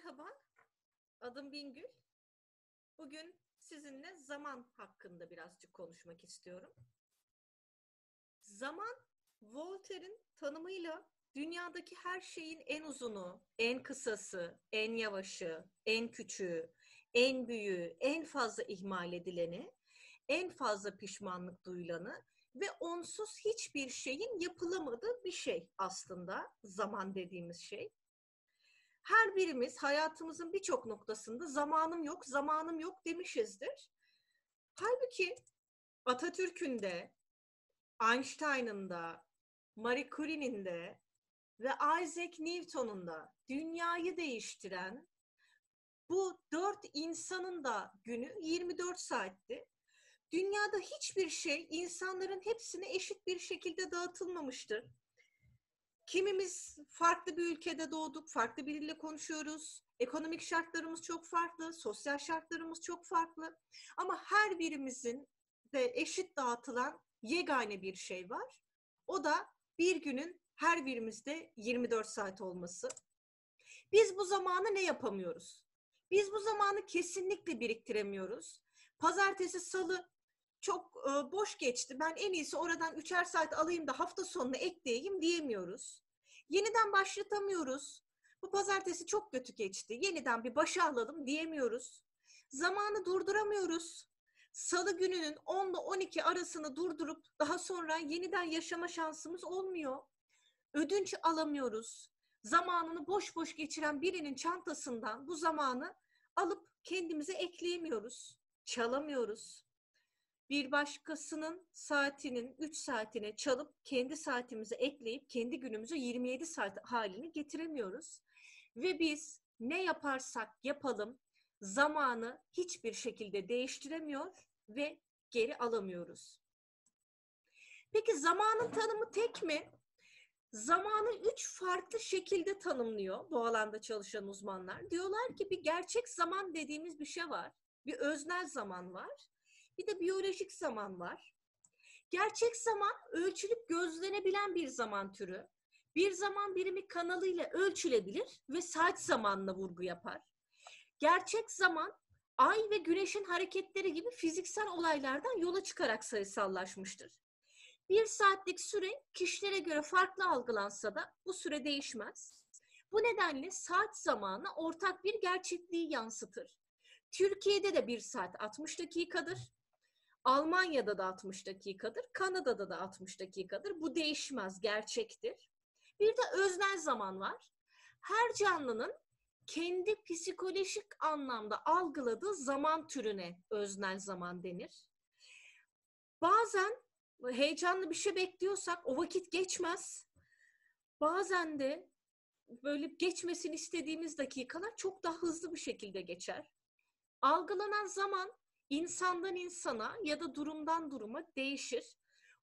Merhaba, adım Bingül. Bugün sizinle zaman hakkında birazcık konuşmak istiyorum. Zaman, Voltaire'in tanımıyla dünyadaki her şeyin en uzunu, en kısası, en yavaşı, en küçüğü, en büyüğü, en fazla ihmal edileni, en fazla pişmanlık duyulanı ve onsuz hiçbir şeyin yapılamadığı bir şey aslında zaman dediğimiz şey her birimiz hayatımızın birçok noktasında zamanım yok, zamanım yok demişizdir. Halbuki Atatürk'ün de, Einstein'ın da, Marie Curie'nin de ve Isaac Newton'un da dünyayı değiştiren bu dört insanın da günü 24 saatti. Dünyada hiçbir şey insanların hepsine eşit bir şekilde dağıtılmamıştır. Kimimiz farklı bir ülkede doğduk, farklı biriyle konuşuyoruz. Ekonomik şartlarımız çok farklı, sosyal şartlarımız çok farklı. Ama her birimizin de eşit dağıtılan yegane bir şey var. O da bir günün her birimizde 24 saat olması. Biz bu zamanı ne yapamıyoruz? Biz bu zamanı kesinlikle biriktiremiyoruz. Pazartesi, salı çok e, boş geçti. Ben en iyisi oradan üçer saat alayım da hafta sonuna ekleyeyim diyemiyoruz. Yeniden başlatamıyoruz. Bu pazartesi çok kötü geçti. Yeniden bir başa alalım diyemiyoruz. Zamanı durduramıyoruz. Salı gününün 10 ile 12 arasını durdurup daha sonra yeniden yaşama şansımız olmuyor. Ödünç alamıyoruz. Zamanını boş boş geçiren birinin çantasından bu zamanı alıp kendimize ekleyemiyoruz. Çalamıyoruz bir başkasının saatinin 3 saatine çalıp kendi saatimize ekleyip kendi günümüzü 27 saat halini getiremiyoruz. Ve biz ne yaparsak yapalım zamanı hiçbir şekilde değiştiremiyor ve geri alamıyoruz. Peki zamanın tanımı tek mi? Zamanı üç farklı şekilde tanımlıyor bu alanda çalışan uzmanlar. Diyorlar ki bir gerçek zaman dediğimiz bir şey var. Bir öznel zaman var bir de biyolojik zaman var. Gerçek zaman ölçülüp gözlenebilen bir zaman türü. Bir zaman birimi kanalıyla ölçülebilir ve saat zamanına vurgu yapar. Gerçek zaman ay ve güneşin hareketleri gibi fiziksel olaylardan yola çıkarak sayısallaşmıştır. Bir saatlik süre kişilere göre farklı algılansa da bu süre değişmez. Bu nedenle saat zamanı ortak bir gerçekliği yansıtır. Türkiye'de de bir saat 60 dakikadır. Almanya'da da 60 dakikadır, Kanada'da da 60 dakikadır. Bu değişmez, gerçektir. Bir de öznel zaman var. Her canlının kendi psikolojik anlamda algıladığı zaman türüne öznel zaman denir. Bazen heyecanlı bir şey bekliyorsak o vakit geçmez. Bazen de böyle geçmesini istediğimiz dakikalar çok daha hızlı bir şekilde geçer. Algılanan zaman insandan insana ya da durumdan duruma değişir.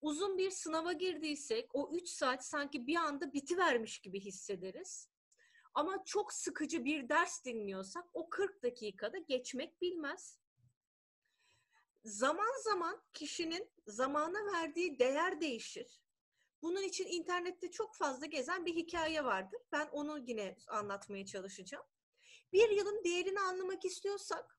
Uzun bir sınava girdiysek o 3 saat sanki bir anda bitivermiş gibi hissederiz. Ama çok sıkıcı bir ders dinliyorsak o 40 dakikada geçmek bilmez. Zaman zaman kişinin zamana verdiği değer değişir. Bunun için internette çok fazla gezen bir hikaye vardır. Ben onu yine anlatmaya çalışacağım. Bir yılın değerini anlamak istiyorsak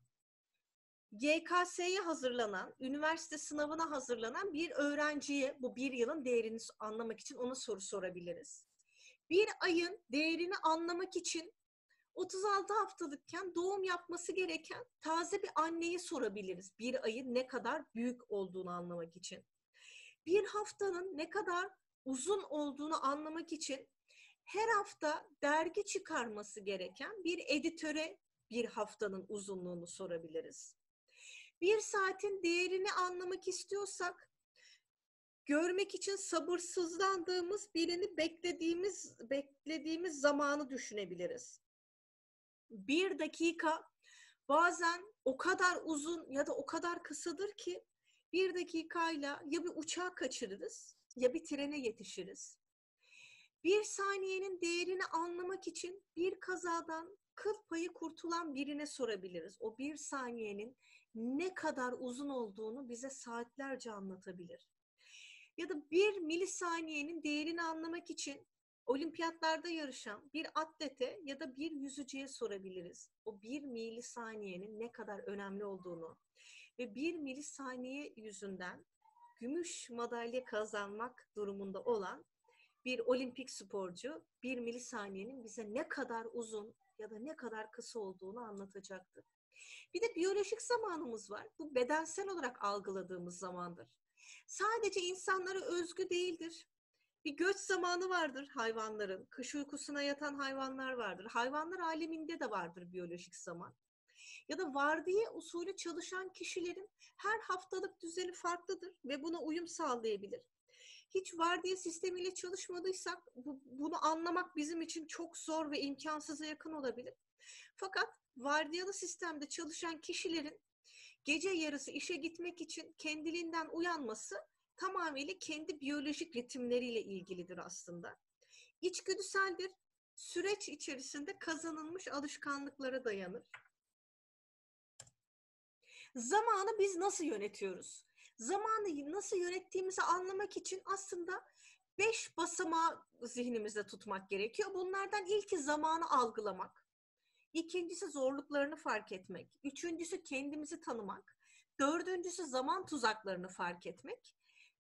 YKS'ye hazırlanan, üniversite sınavına hazırlanan bir öğrenciye bu bir yılın değerini anlamak için ona soru sorabiliriz. Bir ayın değerini anlamak için 36 haftalıkken doğum yapması gereken taze bir anneyi sorabiliriz. Bir ayın ne kadar büyük olduğunu anlamak için. Bir haftanın ne kadar uzun olduğunu anlamak için her hafta dergi çıkarması gereken bir editöre bir haftanın uzunluğunu sorabiliriz bir saatin değerini anlamak istiyorsak görmek için sabırsızlandığımız birini beklediğimiz beklediğimiz zamanı düşünebiliriz. Bir dakika bazen o kadar uzun ya da o kadar kısadır ki bir dakikayla ya bir uçağı kaçırırız ya bir trene yetişiriz. Bir saniyenin değerini anlamak için bir kazadan kıl payı kurtulan birine sorabiliriz. O bir saniyenin ne kadar uzun olduğunu bize saatlerce anlatabilir. Ya da bir milisaniyenin değerini anlamak için olimpiyatlarda yarışan bir atlete ya da bir yüzücüye sorabiliriz. O bir milisaniyenin ne kadar önemli olduğunu ve bir milisaniye yüzünden gümüş madalya kazanmak durumunda olan bir olimpik sporcu bir milisaniyenin bize ne kadar uzun ya da ne kadar kısa olduğunu anlatacaktır. Bir de biyolojik zamanımız var. Bu bedensel olarak algıladığımız zamandır. Sadece insanlara özgü değildir. Bir göç zamanı vardır hayvanların. Kış uykusuna yatan hayvanlar vardır. Hayvanlar aleminde de vardır biyolojik zaman. Ya da vardiya usulü çalışan kişilerin her haftalık düzeni farklıdır ve buna uyum sağlayabilir. Hiç vardiya sistemiyle çalışmadıysak bu, bunu anlamak bizim için çok zor ve imkansıza yakın olabilir. Fakat vardiyalı sistemde çalışan kişilerin gece yarısı işe gitmek için kendiliğinden uyanması tamamıyla kendi biyolojik ritimleriyle ilgilidir aslında. İçgüdüseldir. Süreç içerisinde kazanılmış alışkanlıklara dayanır. Zamanı biz nasıl yönetiyoruz? Zamanı nasıl yönettiğimizi anlamak için aslında beş basamağı zihnimizde tutmak gerekiyor. Bunlardan ilki zamanı algılamak. İkincisi zorluklarını fark etmek. Üçüncüsü kendimizi tanımak. Dördüncüsü zaman tuzaklarını fark etmek.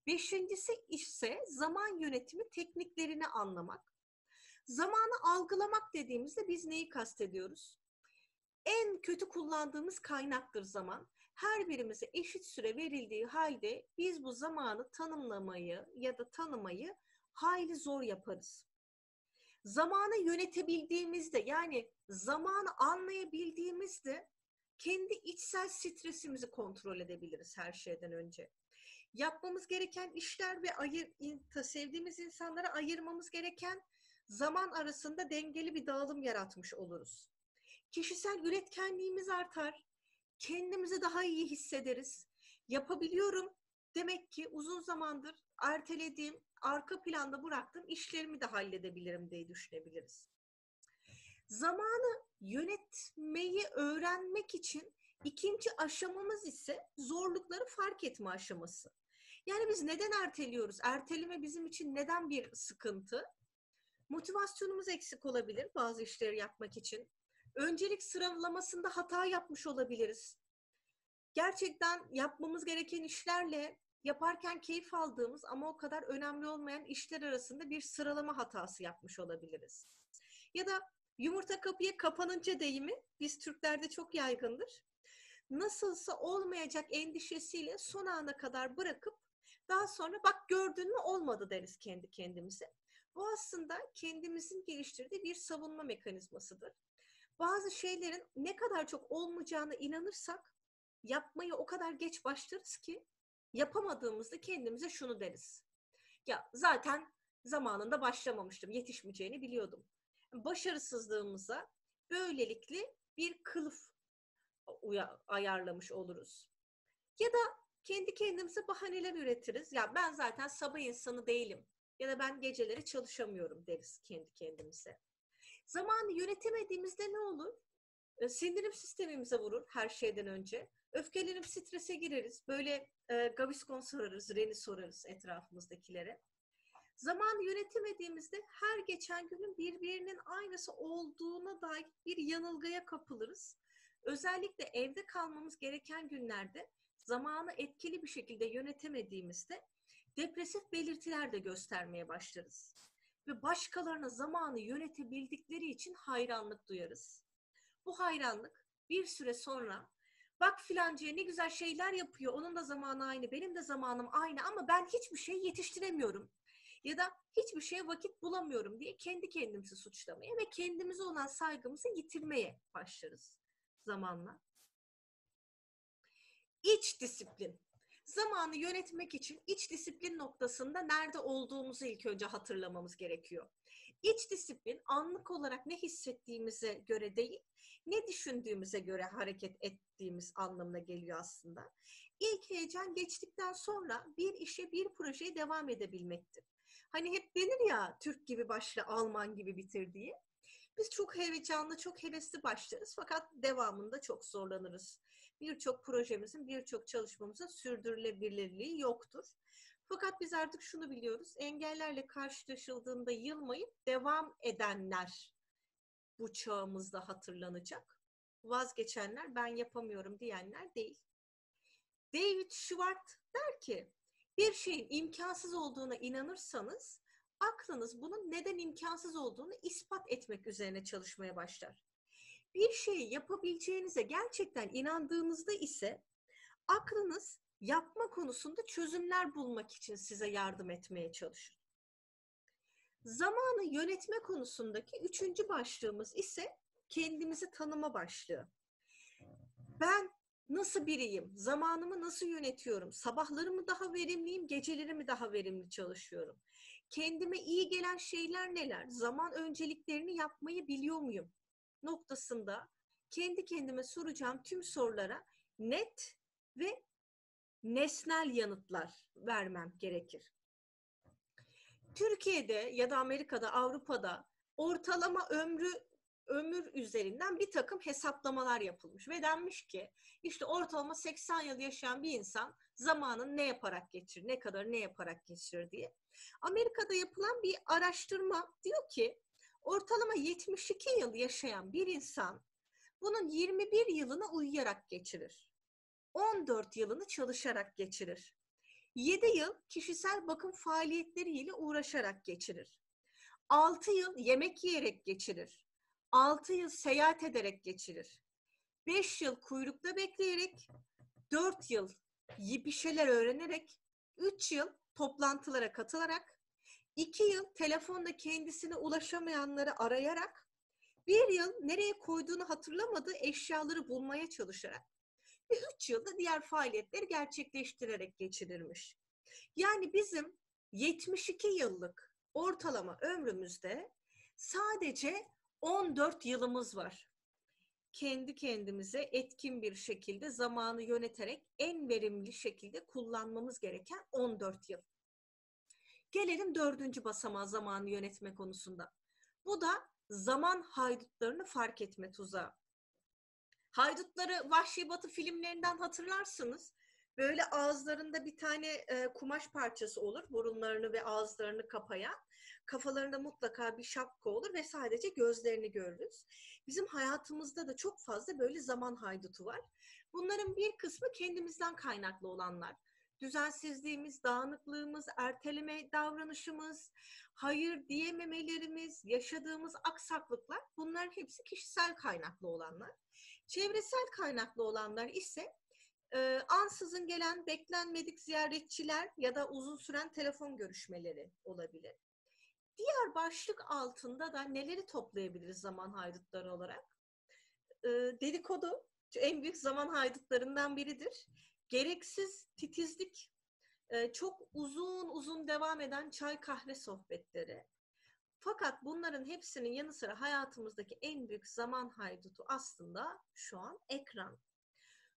Beşincisi ise zaman yönetimi tekniklerini anlamak. Zamanı algılamak dediğimizde biz neyi kastediyoruz? En kötü kullandığımız kaynaktır zaman. Her birimize eşit süre verildiği halde biz bu zamanı tanımlamayı ya da tanımayı hayli zor yaparız. Zamanı yönetebildiğimizde yani zamanı anlayabildiğimizde kendi içsel stresimizi kontrol edebiliriz her şeyden önce yapmamız gereken işler ve ayır, sevdiğimiz insanlara ayırmamız gereken zaman arasında dengeli bir dağılım yaratmış oluruz. Kişisel üretkenliğimiz artar. Kendimizi daha iyi hissederiz. Yapabiliyorum. Demek ki uzun zamandır ertelediğim, arka planda bıraktığım işlerimi de halledebilirim diye düşünebiliriz. Zamanı yönetmeyi öğrenmek için ikinci aşamamız ise zorlukları fark etme aşaması. Yani biz neden erteliyoruz? Erteleme bizim için neden bir sıkıntı? Motivasyonumuz eksik olabilir bazı işleri yapmak için. Öncelik sıralamasında hata yapmış olabiliriz. Gerçekten yapmamız gereken işlerle yaparken keyif aldığımız ama o kadar önemli olmayan işler arasında bir sıralama hatası yapmış olabiliriz. Ya da yumurta kapıya kapanınca deyimi biz Türklerde çok yaygındır. Nasılsa olmayacak endişesiyle son ana kadar bırakıp daha sonra bak gördün mü olmadı deriz kendi kendimize. Bu aslında kendimizin geliştirdiği bir savunma mekanizmasıdır. Bazı şeylerin ne kadar çok olmayacağına inanırsak yapmayı o kadar geç başlarız ki yapamadığımızda kendimize şunu deriz. Ya zaten zamanında başlamamıştım, yetişmeyeceğini biliyordum. Başarısızlığımıza böylelikle bir kılıf ayarlamış oluruz. Ya da kendi kendimize bahaneler üretiriz. Ya ben zaten sabah insanı değilim ya da ben geceleri çalışamıyorum deriz kendi kendimize. Zamanı yönetemediğimizde ne olur? E, sindirim sistemimize vurur her şeyden önce. Öfkelenip strese gireriz. Böyle e, Gaviscon sorarız, Reni sorarız etrafımızdakilere. Zamanı yönetemediğimizde her geçen günün birbirinin aynısı olduğuna dair bir yanılgıya kapılırız. Özellikle evde kalmamız gereken günlerde zamanı etkili bir şekilde yönetemediğimizde depresif belirtiler de göstermeye başlarız. Ve başkalarına zamanı yönetebildikleri için hayranlık duyarız. Bu hayranlık bir süre sonra bak filancaya ne güzel şeyler yapıyor, onun da zamanı aynı, benim de zamanım aynı ama ben hiçbir şey yetiştiremiyorum. Ya da hiçbir şeye vakit bulamıyorum diye kendi kendimizi suçlamaya ve kendimize olan saygımızı yitirmeye başlarız zamanla. İç disiplin. Zamanı yönetmek için iç disiplin noktasında nerede olduğumuzu ilk önce hatırlamamız gerekiyor. İç disiplin anlık olarak ne hissettiğimize göre değil, ne düşündüğümüze göre hareket ettiğimiz anlamına geliyor aslında. İlk heyecan geçtikten sonra bir işe, bir projeye devam edebilmektir. Hani hep denir ya Türk gibi başla, Alman gibi bitir diye. Biz çok heyecanlı, çok hevesli başlarız fakat devamında çok zorlanırız birçok projemizin, birçok çalışmamızın sürdürülebilirliği yoktur. Fakat biz artık şunu biliyoruz. Engellerle karşılaşıldığında yılmayıp devam edenler bu çağımızda hatırlanacak. Vazgeçenler ben yapamıyorum diyenler değil. David Schwartz der ki bir şeyin imkansız olduğuna inanırsanız aklınız bunun neden imkansız olduğunu ispat etmek üzerine çalışmaya başlar. Bir şeyi yapabileceğinize gerçekten inandığınızda ise aklınız yapma konusunda çözümler bulmak için size yardım etmeye çalışır. Zamanı yönetme konusundaki üçüncü başlığımız ise kendimizi tanıma başlığı. Ben nasıl biriyim? Zamanımı nasıl yönetiyorum? Sabahlarımı daha verimliyim, gecelerimi daha verimli çalışıyorum? Kendime iyi gelen şeyler neler? Zaman önceliklerini yapmayı biliyor muyum? Noktasında kendi kendime soracağım tüm sorulara net ve nesnel yanıtlar vermem gerekir. Türkiye'de ya da Amerika'da, Avrupa'da ortalama ömrü ömür üzerinden bir takım hesaplamalar yapılmış ve denmiş ki işte ortalama 80 yıl yaşayan bir insan zamanın ne yaparak geçirir, ne kadar ne yaparak geçirir diye. Amerika'da yapılan bir araştırma diyor ki ortalama 72 yıl yaşayan bir insan bunun 21 yılını uyuyarak geçirir. 14 yılını çalışarak geçirir. 7 yıl kişisel bakım faaliyetleriyle uğraşarak geçirir. 6 yıl yemek yiyerek geçirir. 6 yıl seyahat ederek geçirir. 5 yıl kuyrukta bekleyerek, 4 yıl bir şeyler öğrenerek, 3 yıl toplantılara katılarak, 2 yıl telefonda kendisine ulaşamayanları arayarak, 1 yıl nereye koyduğunu hatırlamadığı eşyaları bulmaya çalışarak ve 3 yılda diğer faaliyetleri gerçekleştirerek geçirirmiş. Yani bizim 72 yıllık ortalama ömrümüzde sadece 14 yılımız var. Kendi kendimize etkin bir şekilde zamanı yöneterek en verimli şekilde kullanmamız gereken 14 yıl. Gelelim dördüncü basamağa zamanı yönetme konusunda. Bu da zaman haydutlarını fark etme tuzağı. Haydutları Vahşi Batı filmlerinden hatırlarsınız. Böyle ağızlarında bir tane e, kumaş parçası olur, burunlarını ve ağızlarını kapayan. Kafalarında mutlaka bir şapka olur ve sadece gözlerini görürüz. Bizim hayatımızda da çok fazla böyle zaman haydutu var. Bunların bir kısmı kendimizden kaynaklı olanlar. Düzensizliğimiz, dağınıklığımız, erteleme davranışımız, hayır diyememelerimiz, yaşadığımız aksaklıklar bunların hepsi kişisel kaynaklı olanlar. Çevresel kaynaklı olanlar ise e, ansızın gelen beklenmedik ziyaretçiler ya da uzun süren telefon görüşmeleri olabilir. Diğer başlık altında da neleri toplayabiliriz zaman haydutları olarak? E, dedikodu en büyük zaman haydutlarından biridir. Gereksiz titizlik, e, çok uzun uzun devam eden çay kahve sohbetleri. Fakat bunların hepsinin yanı sıra hayatımızdaki en büyük zaman haydutu aslında şu an ekran.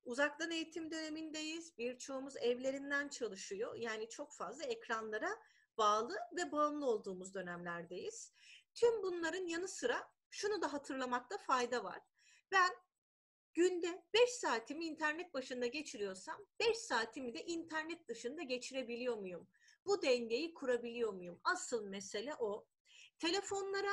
Uzaktan eğitim dönemindeyiz. Birçoğumuz evlerinden çalışıyor. Yani çok fazla ekranlara bağlı ve bağımlı olduğumuz dönemlerdeyiz. Tüm bunların yanı sıra şunu da hatırlamakta fayda var. Ben günde 5 saatimi internet başında geçiriyorsam 5 saatimi de internet dışında geçirebiliyor muyum? Bu dengeyi kurabiliyor muyum? Asıl mesele o. Telefonlara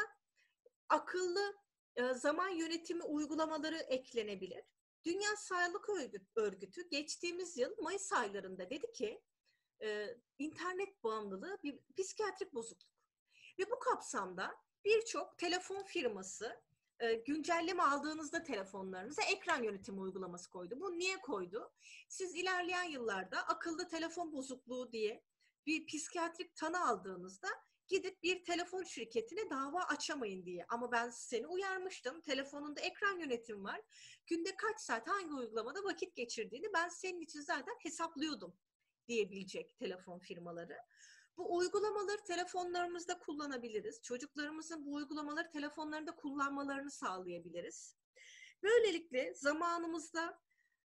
akıllı e, zaman yönetimi uygulamaları eklenebilir. Dünya Sağlık Örgütü geçtiğimiz yıl Mayıs aylarında dedi ki e, internet bağımlılığı bir psikiyatrik bozukluk. Ve bu kapsamda birçok telefon firması e, güncelleme aldığınızda telefonlarınıza ekran yönetimi uygulaması koydu. Bu niye koydu? Siz ilerleyen yıllarda akıllı telefon bozukluğu diye bir psikiyatrik tanı aldığınızda gidip bir telefon şirketine dava açamayın diye. Ama ben seni uyarmıştım. Telefonunda ekran yönetimi var. Günde kaç saat hangi uygulamada vakit geçirdiğini ben senin için zaten hesaplıyordum diyebilecek telefon firmaları. Bu uygulamaları telefonlarımızda kullanabiliriz. Çocuklarımızın bu uygulamaları telefonlarında kullanmalarını sağlayabiliriz. Böylelikle zamanımızda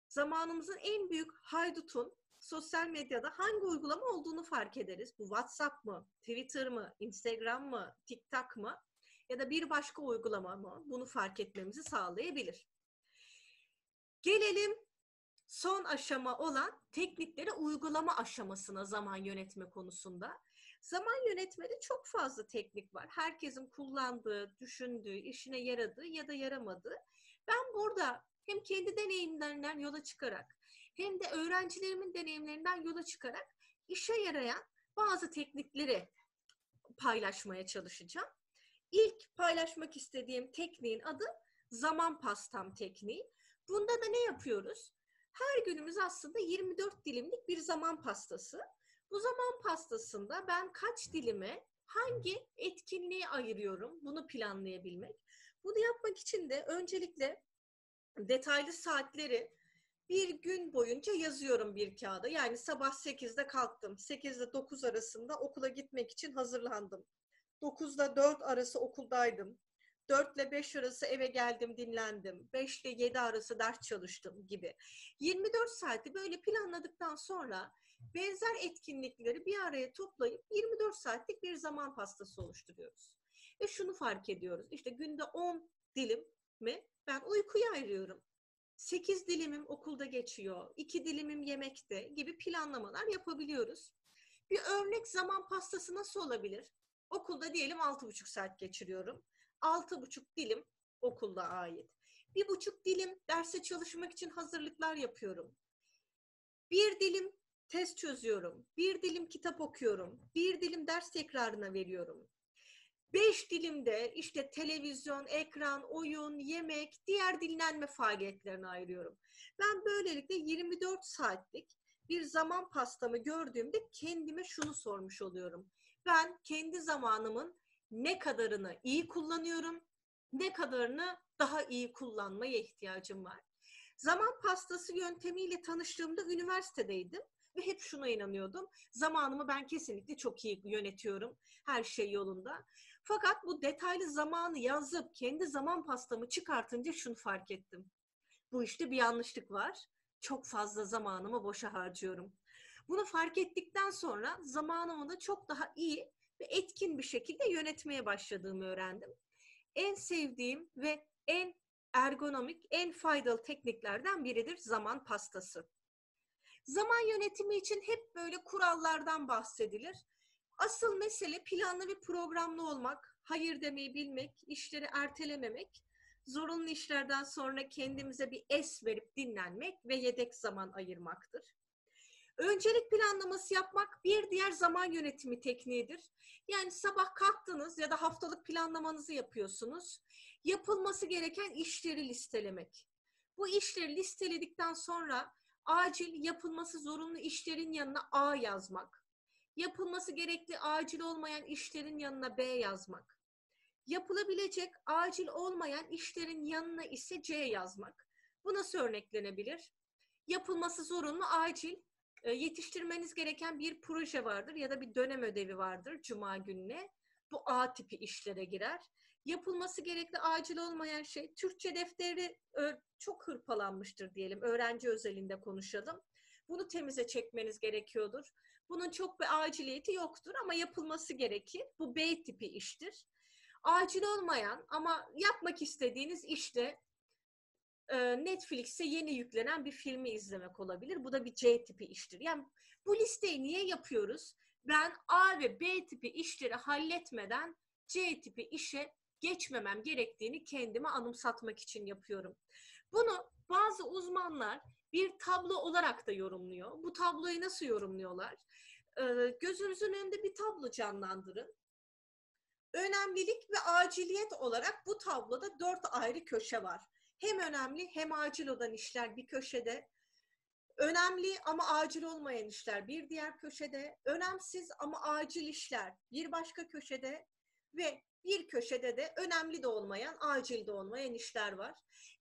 zamanımızın en büyük haydutun sosyal medyada hangi uygulama olduğunu fark ederiz. Bu WhatsApp mı, Twitter mı, Instagram mı, TikTok mı ya da bir başka uygulama mı bunu fark etmemizi sağlayabilir. Gelelim son aşama olan teknikleri uygulama aşamasına zaman yönetme konusunda. Zaman yönetmede çok fazla teknik var. Herkesin kullandığı, düşündüğü, işine yaradığı ya da yaramadığı. Ben burada hem kendi deneyimlerinden yola çıkarak hem de öğrencilerimin deneyimlerinden yola çıkarak işe yarayan bazı teknikleri paylaşmaya çalışacağım. İlk paylaşmak istediğim tekniğin adı zaman pastam tekniği. Bunda da ne yapıyoruz? Her günümüz aslında 24 dilimlik bir zaman pastası. Bu zaman pastasında ben kaç dilime hangi etkinliği ayırıyorum bunu planlayabilmek. Bunu yapmak için de öncelikle detaylı saatleri bir gün boyunca yazıyorum bir kağıda. Yani sabah 8'de kalktım. 8 ile 9 arasında okula gitmek için hazırlandım. 9 ile 4 arası okuldaydım. 4 ile 5 arası eve geldim, dinlendim. 5 ile 7 arası ders çalıştım gibi. 24 saati böyle planladıktan sonra benzer etkinlikleri bir araya toplayıp 24 saatlik bir zaman pastası oluşturuyoruz. Ve şunu fark ediyoruz. İşte günde 10 dilim mi ben uykuya ayırıyorum. 8 dilimim okulda geçiyor, 2 dilimim yemekte gibi planlamalar yapabiliyoruz. Bir örnek zaman pastası nasıl olabilir? Okulda diyelim 6,5 saat geçiriyorum. 6,5 dilim okulda ait. Bir buçuk dilim derse çalışmak için hazırlıklar yapıyorum. Bir dilim test çözüyorum. Bir dilim kitap okuyorum. Bir dilim ders tekrarına veriyorum. Beş dilimde işte televizyon, ekran, oyun, yemek, diğer dinlenme faaliyetlerine ayırıyorum. Ben böylelikle 24 saatlik bir zaman pastamı gördüğümde kendime şunu sormuş oluyorum. Ben kendi zamanımın ne kadarını iyi kullanıyorum, ne kadarını daha iyi kullanmaya ihtiyacım var. Zaman pastası yöntemiyle tanıştığımda üniversitedeydim ve hep şuna inanıyordum. Zamanımı ben kesinlikle çok iyi yönetiyorum. Her şey yolunda. Fakat bu detaylı zamanı yazıp kendi zaman pastamı çıkartınca şunu fark ettim. Bu işte bir yanlışlık var. Çok fazla zamanımı boşa harcıyorum. Bunu fark ettikten sonra zamanımı da çok daha iyi ve etkin bir şekilde yönetmeye başladığımı öğrendim. En sevdiğim ve en ergonomik, en faydalı tekniklerden biridir zaman pastası. Zaman yönetimi için hep böyle kurallardan bahsedilir. Asıl mesele planlı ve programlı olmak, hayır demeyi bilmek, işleri ertelememek, zorunlu işlerden sonra kendimize bir es verip dinlenmek ve yedek zaman ayırmaktır. Öncelik planlaması yapmak bir diğer zaman yönetimi tekniğidir. Yani sabah kalktınız ya da haftalık planlamanızı yapıyorsunuz. Yapılması gereken işleri listelemek. Bu işleri listeledikten sonra acil yapılması zorunlu işlerin yanına A yazmak. Yapılması gerekli acil olmayan işlerin yanına B yazmak. Yapılabilecek acil olmayan işlerin yanına ise C yazmak. Bu nasıl örneklenebilir? Yapılması zorunlu acil e, yetiştirmeniz gereken bir proje vardır ya da bir dönem ödevi vardır cuma gününe. Bu A tipi işlere girer. Yapılması gerekli acil olmayan şey Türkçe defteri çok hırpalanmıştır diyelim. Öğrenci özelinde konuşalım. Bunu temize çekmeniz gerekiyordur. Bunun çok bir aciliyeti yoktur ama yapılması gerekir. Bu B tipi iştir. Acil olmayan ama yapmak istediğiniz işte Netflix'e yeni yüklenen bir filmi izlemek olabilir. Bu da bir C tipi iştir. Yani bu listeyi niye yapıyoruz? Ben A ve B tipi işleri halletmeden C tipi işe geçmemem gerektiğini kendime anımsatmak için yapıyorum. Bunu bazı uzmanlar bir tablo olarak da yorumluyor. Bu tabloyu nasıl yorumluyorlar? Gözünüzün önünde bir tablo canlandırın. Önemlilik ve aciliyet olarak bu tabloda dört ayrı köşe var hem önemli hem acil olan işler bir köşede, önemli ama acil olmayan işler bir diğer köşede, önemsiz ama acil işler bir başka köşede ve bir köşede de önemli de olmayan, acil de olmayan işler var.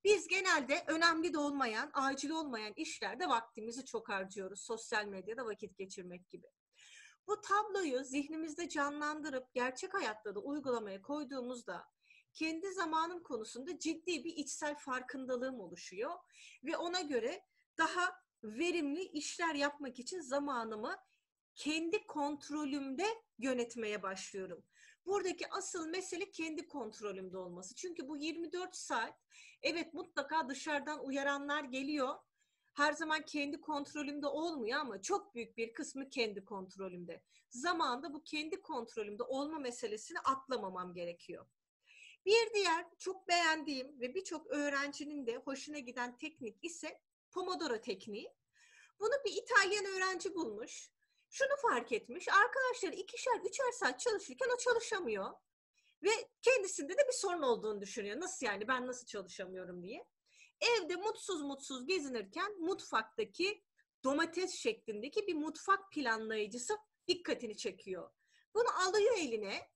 Biz genelde önemli de olmayan, acil olmayan işlerde vaktimizi çok harcıyoruz. Sosyal medyada vakit geçirmek gibi. Bu tabloyu zihnimizde canlandırıp gerçek hayatta da uygulamaya koyduğumuzda kendi zamanım konusunda ciddi bir içsel farkındalığım oluşuyor ve ona göre daha verimli işler yapmak için zamanımı kendi kontrolümde yönetmeye başlıyorum. Buradaki asıl mesele kendi kontrolümde olması. Çünkü bu 24 saat evet mutlaka dışarıdan uyaranlar geliyor her zaman kendi kontrolümde olmuyor ama çok büyük bir kısmı kendi kontrolümde. Zamanında bu kendi kontrolümde olma meselesini atlamamam gerekiyor. Bir diğer çok beğendiğim ve birçok öğrencinin de hoşuna giden teknik ise Pomodoro tekniği. Bunu bir İtalyan öğrenci bulmuş. Şunu fark etmiş. Arkadaşları ikişer, üçer saat çalışırken o çalışamıyor. Ve kendisinde de bir sorun olduğunu düşünüyor. Nasıl yani ben nasıl çalışamıyorum diye. Evde mutsuz mutsuz gezinirken mutfaktaki domates şeklindeki bir mutfak planlayıcısı dikkatini çekiyor. Bunu alıyor eline.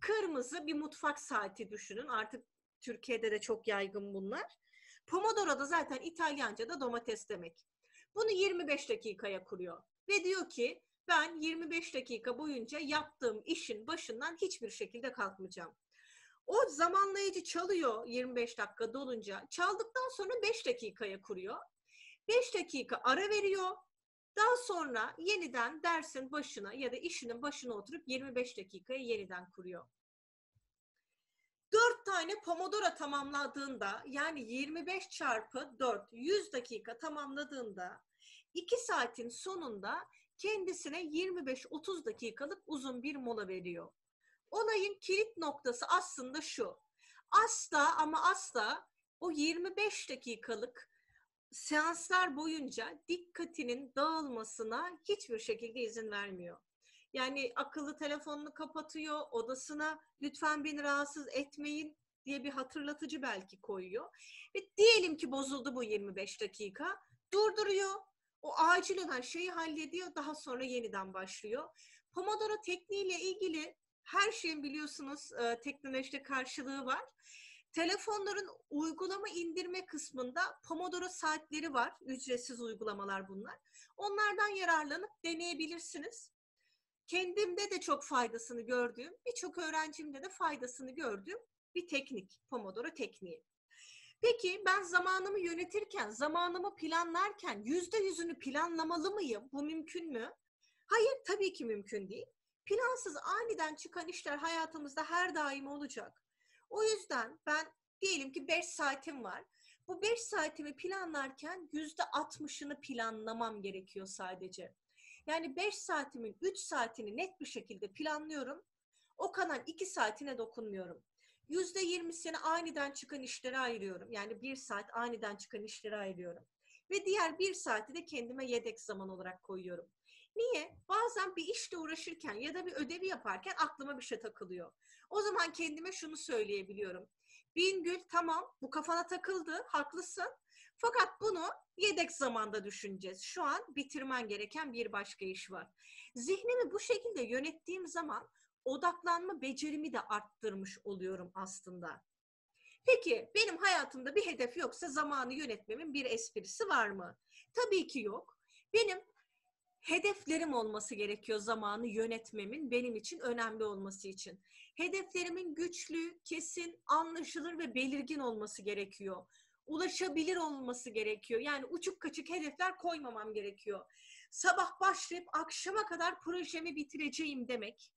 Kırmızı bir mutfak saati düşünün. Artık Türkiye'de de çok yaygın bunlar. Pomodoro da zaten İtalyanca'da domates demek. Bunu 25 dakikaya kuruyor. Ve diyor ki ben 25 dakika boyunca yaptığım işin başından hiçbir şekilde kalkmayacağım. O zamanlayıcı çalıyor 25 dakika dolunca. Çaldıktan sonra 5 dakikaya kuruyor. 5 dakika ara veriyor. Daha sonra yeniden dersin başına ya da işinin başına oturup 25 dakikaya yeniden kuruyor. 4 tane Pomodoro tamamladığında yani 25 çarpı 4 100 dakika tamamladığında 2 saatin sonunda kendisine 25-30 dakikalık uzun bir mola veriyor. Olayın kilit noktası aslında şu. Asla ama asla o 25 dakikalık seanslar boyunca dikkatinin dağılmasına hiçbir şekilde izin vermiyor. Yani akıllı telefonunu kapatıyor, odasına lütfen beni rahatsız etmeyin diye bir hatırlatıcı belki koyuyor. Ve diyelim ki bozuldu bu 25 dakika, durduruyor. O acil olan şeyi hallediyor, daha sonra yeniden başlıyor. Pomodoro tekniğiyle ilgili her şeyin biliyorsunuz e, teknolojide karşılığı var. Telefonların uygulama indirme kısmında Pomodoro saatleri var. Ücretsiz uygulamalar bunlar. Onlardan yararlanıp deneyebilirsiniz. Kendimde de çok faydasını gördüğüm, birçok öğrencimde de faydasını gördüğüm bir teknik. Pomodoro tekniği. Peki ben zamanımı yönetirken, zamanımı planlarken yüzde yüzünü planlamalı mıyım? Bu mümkün mü? Hayır tabii ki mümkün değil. Plansız aniden çıkan işler hayatımızda her daim olacak. O yüzden ben diyelim ki 5 saatim var. Bu 5 saatimi planlarken yüzde 60'ını planlamam gerekiyor sadece. Yani 5 saatimin 3 saatini net bir şekilde planlıyorum. O kalan 2 saatine dokunmuyorum. Yüzde yirmisini aniden çıkan işlere ayırıyorum. Yani bir saat aniden çıkan işlere ayırıyorum. Ve diğer bir saati de kendime yedek zaman olarak koyuyorum. Niye? Bazen bir işle uğraşırken ya da bir ödevi yaparken aklıma bir şey takılıyor. O zaman kendime şunu söyleyebiliyorum. Bingül tamam bu kafana takıldı, haklısın. Fakat bunu yedek zamanda düşüneceğiz. Şu an bitirmen gereken bir başka iş var. Zihnimi bu şekilde yönettiğim zaman odaklanma becerimi de arttırmış oluyorum aslında. Peki benim hayatımda bir hedef yoksa zamanı yönetmemin bir esprisi var mı? Tabii ki yok. Benim hedeflerim olması gerekiyor zamanı yönetmemin benim için önemli olması için. Hedeflerimin güçlü, kesin, anlaşılır ve belirgin olması gerekiyor. Ulaşabilir olması gerekiyor. Yani uçuk kaçık hedefler koymamam gerekiyor. Sabah başlayıp akşama kadar projemi bitireceğim demek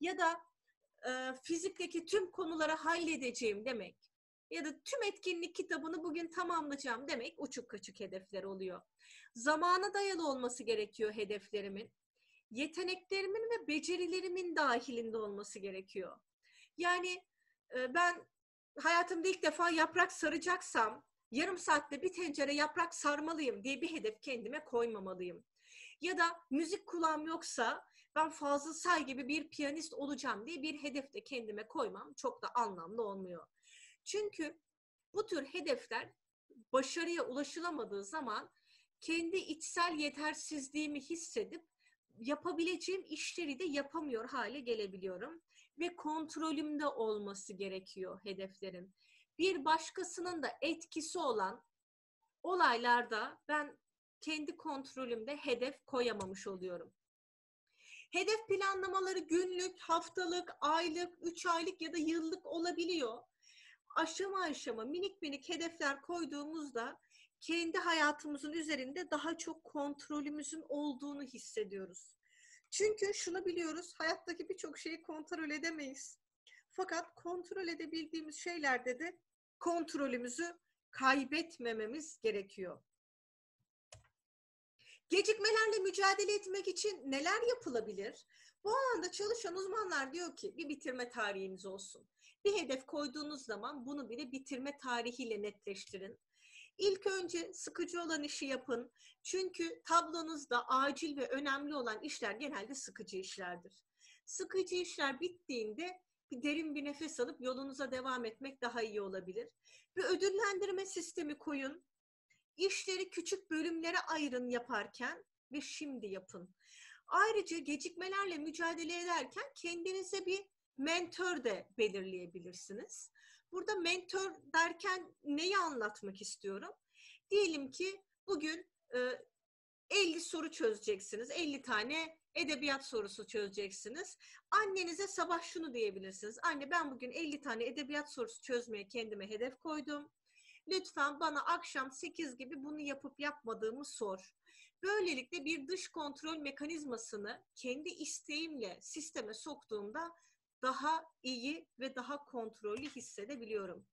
ya da e, fizikteki tüm konuları halledeceğim demek ya da tüm etkinlik kitabını bugün tamamlayacağım demek uçuk kaçık hedefler oluyor. Zamana dayalı olması gerekiyor hedeflerimin. Yeteneklerimin ve becerilerimin dahilinde olması gerekiyor. Yani e, ben hayatımda ilk defa yaprak saracaksam yarım saatte bir tencere yaprak sarmalıyım diye bir hedef kendime koymamalıyım. Ya da müzik kulağım yoksa ben Fazıl Say gibi bir piyanist olacağım diye bir hedef de kendime koymam çok da anlamlı olmuyor. Çünkü bu tür hedefler başarıya ulaşılamadığı zaman kendi içsel yetersizliğimi hissedip yapabileceğim işleri de yapamıyor hale gelebiliyorum ve kontrolümde olması gerekiyor hedeflerin. Bir başkasının da etkisi olan olaylarda ben kendi kontrolümde hedef koyamamış oluyorum. Hedef planlamaları günlük, haftalık, aylık, üç aylık ya da yıllık olabiliyor. Aşama aşama minik minik hedefler koyduğumuzda kendi hayatımızın üzerinde daha çok kontrolümüzün olduğunu hissediyoruz. Çünkü şunu biliyoruz, hayattaki birçok şeyi kontrol edemeyiz. Fakat kontrol edebildiğimiz şeylerde de kontrolümüzü kaybetmememiz gerekiyor. Gecikmelerle mücadele etmek için neler yapılabilir? Bu anda çalışan uzmanlar diyor ki bir bitirme tarihiniz olsun. Bir hedef koyduğunuz zaman bunu bir de bitirme tarihiyle netleştirin. İlk önce sıkıcı olan işi yapın. Çünkü tablonuzda acil ve önemli olan işler genelde sıkıcı işlerdir. Sıkıcı işler bittiğinde bir derin bir nefes alıp yolunuza devam etmek daha iyi olabilir. Bir ödüllendirme sistemi koyun. İşleri küçük bölümlere ayırın yaparken ve şimdi yapın. Ayrıca gecikmelerle mücadele ederken kendinize bir mentor de belirleyebilirsiniz. Burada mentor derken neyi anlatmak istiyorum? Diyelim ki bugün e, 50 soru çözeceksiniz. 50 tane edebiyat sorusu çözeceksiniz. Annenize sabah şunu diyebilirsiniz. Anne ben bugün 50 tane edebiyat sorusu çözmeye kendime hedef koydum. Lütfen bana akşam 8 gibi bunu yapıp yapmadığımı sor. Böylelikle bir dış kontrol mekanizmasını kendi isteğimle sisteme soktuğumda daha iyi ve daha kontrollü hissedebiliyorum.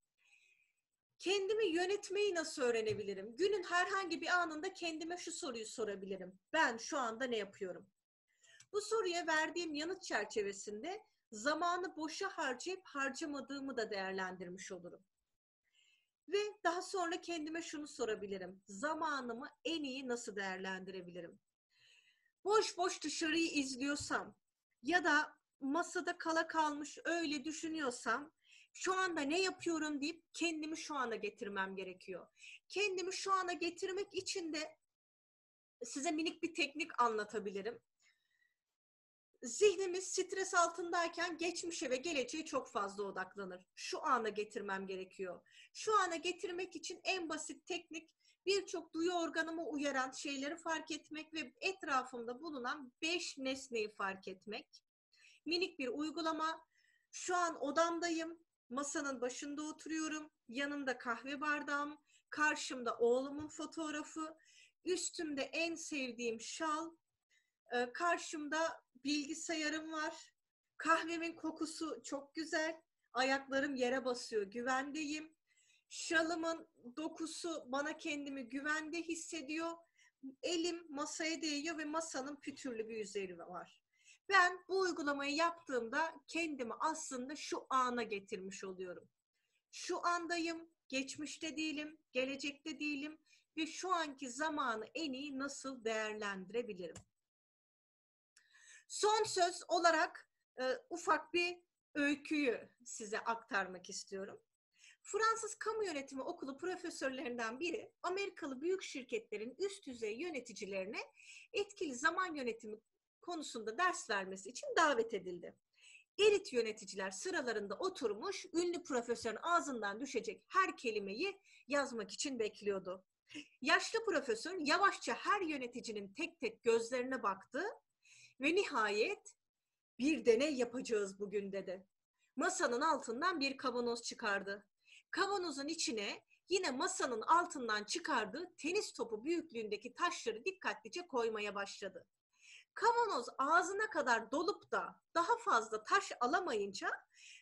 Kendimi yönetmeyi nasıl öğrenebilirim? Günün herhangi bir anında kendime şu soruyu sorabilirim. Ben şu anda ne yapıyorum? Bu soruya verdiğim yanıt çerçevesinde zamanı boşa harcayıp harcamadığımı da değerlendirmiş olurum. Ve daha sonra kendime şunu sorabilirim. Zamanımı en iyi nasıl değerlendirebilirim? Boş boş dışarıyı izliyorsam ya da masada kala kalmış öyle düşünüyorsam şu anda ne yapıyorum deyip kendimi şu ana getirmem gerekiyor. Kendimi şu ana getirmek için de size minik bir teknik anlatabilirim. Zihnimiz stres altındayken geçmişe ve geleceğe çok fazla odaklanır. Şu ana getirmem gerekiyor. Şu ana getirmek için en basit teknik birçok duyu organımı uyaran şeyleri fark etmek ve etrafımda bulunan beş nesneyi fark etmek. Minik bir uygulama. Şu an odamdayım. Masanın başında oturuyorum. Yanımda kahve bardağım. Karşımda oğlumun fotoğrafı. Üstümde en sevdiğim şal. Ee, karşımda bilgisayarım var. Kahvemin kokusu çok güzel. Ayaklarım yere basıyor. Güvendeyim. Şalımın dokusu bana kendimi güvende hissediyor. Elim masaya değiyor ve masanın pütürlü bir yüzeyi var. Ben bu uygulamayı yaptığımda kendimi aslında şu ana getirmiş oluyorum. Şu andayım, geçmişte değilim, gelecekte değilim ve şu anki zamanı en iyi nasıl değerlendirebilirim? Son söz olarak e, ufak bir öyküyü size aktarmak istiyorum. Fransız Kamu Yönetimi Okulu profesörlerinden biri Amerikalı büyük şirketlerin üst düzey yöneticilerine etkili zaman yönetimi konusunda ders vermesi için davet edildi. Elit yöneticiler sıralarında oturmuş, ünlü profesörün ağzından düşecek her kelimeyi yazmak için bekliyordu. Yaşlı profesör yavaşça her yöneticinin tek tek gözlerine baktı ve nihayet bir deney yapacağız bugün dedi. Masanın altından bir kavanoz çıkardı. Kavanozun içine yine masanın altından çıkardığı tenis topu büyüklüğündeki taşları dikkatlice koymaya başladı. Kavanoz ağzına kadar dolup da daha fazla taş alamayınca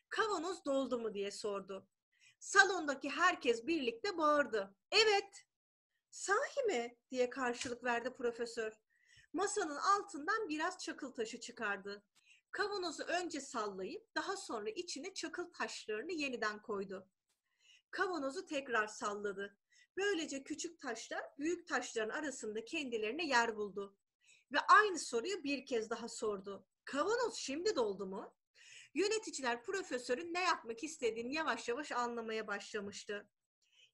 kavanoz doldu mu diye sordu. Salondaki herkes birlikte bağırdı. Evet. Sahi mi? diye karşılık verdi profesör. Masanın altından biraz çakıl taşı çıkardı. Kavanozu önce sallayıp daha sonra içine çakıl taşlarını yeniden koydu. Kavanozu tekrar salladı. Böylece küçük taşlar büyük taşların arasında kendilerine yer buldu. Ve aynı soruyu bir kez daha sordu. Kavanoz şimdi doldu mu? Yöneticiler profesörün ne yapmak istediğini yavaş yavaş anlamaya başlamıştı.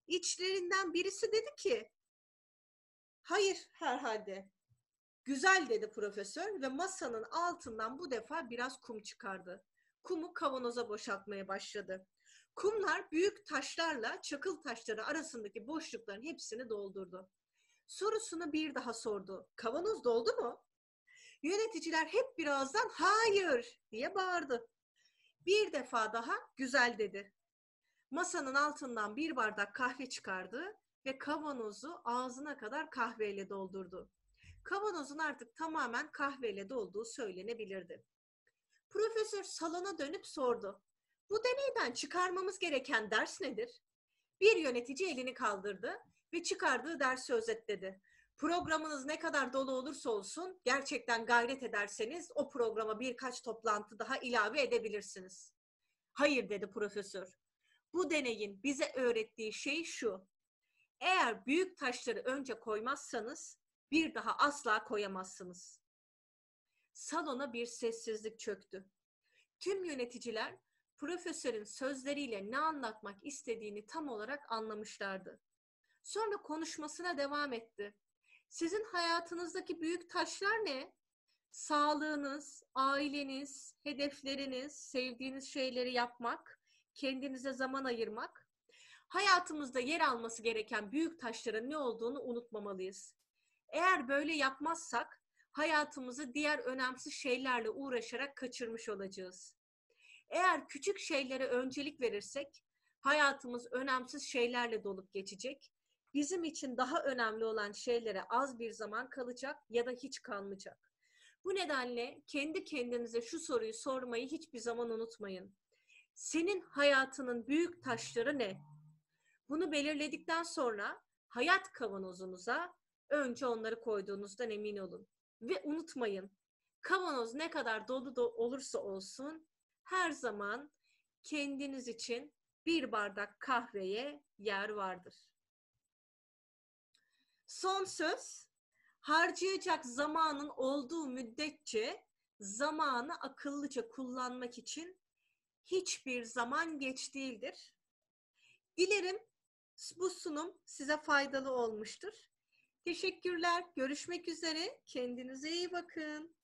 İçlerinden birisi dedi ki, hayır herhalde. Güzel dedi profesör ve masanın altından bu defa biraz kum çıkardı. Kumu kavanoza boşaltmaya başladı. Kumlar büyük taşlarla çakıl taşları arasındaki boşlukların hepsini doldurdu. Sorusunu bir daha sordu. Kavanoz doldu mu? Yöneticiler hep birazdan hayır diye bağırdı. Bir defa daha güzel dedi. Masanın altından bir bardak kahve çıkardı ve kavanozu ağzına kadar kahveyle doldurdu. Kavanozun artık tamamen kahveyle dolduğu söylenebilirdi. Profesör salona dönüp sordu. Bu deneyden çıkarmamız gereken ders nedir? Bir yönetici elini kaldırdı ve çıkardığı dersi özetledi. Programınız ne kadar dolu olursa olsun gerçekten gayret ederseniz o programa birkaç toplantı daha ilave edebilirsiniz. Hayır dedi profesör. Bu deneyin bize öğrettiği şey şu. Eğer büyük taşları önce koymazsanız bir daha asla koyamazsınız. Salona bir sessizlik çöktü. Tüm yöneticiler profesörün sözleriyle ne anlatmak istediğini tam olarak anlamışlardı. Sonra konuşmasına devam etti. Sizin hayatınızdaki büyük taşlar ne? Sağlığınız, aileniz, hedefleriniz, sevdiğiniz şeyleri yapmak, kendinize zaman ayırmak. Hayatımızda yer alması gereken büyük taşların ne olduğunu unutmamalıyız. Eğer böyle yapmazsak hayatımızı diğer önemsiz şeylerle uğraşarak kaçırmış olacağız. Eğer küçük şeylere öncelik verirsek hayatımız önemsiz şeylerle dolup geçecek. Bizim için daha önemli olan şeylere az bir zaman kalacak ya da hiç kalmayacak. Bu nedenle kendi kendinize şu soruyu sormayı hiçbir zaman unutmayın. Senin hayatının büyük taşları ne? Bunu belirledikten sonra hayat kavanozunuza önce onları koyduğunuzdan emin olun. Ve unutmayın, kavanoz ne kadar dolu da olursa olsun her zaman kendiniz için bir bardak kahveye yer vardır. Son söz, harcayacak zamanın olduğu müddetçe zamanı akıllıca kullanmak için hiçbir zaman geç değildir. Dilerim bu sunum size faydalı olmuştur. Teşekkürler. Görüşmek üzere. Kendinize iyi bakın.